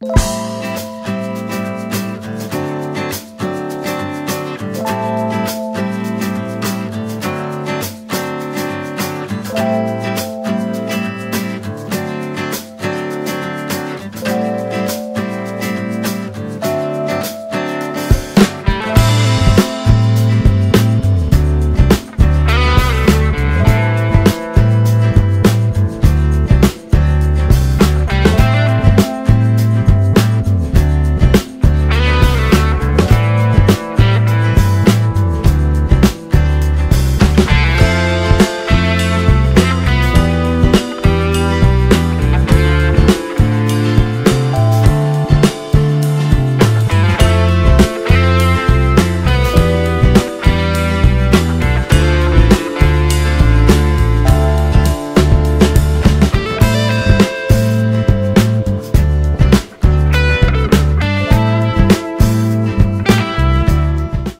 you